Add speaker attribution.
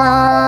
Speaker 1: mama.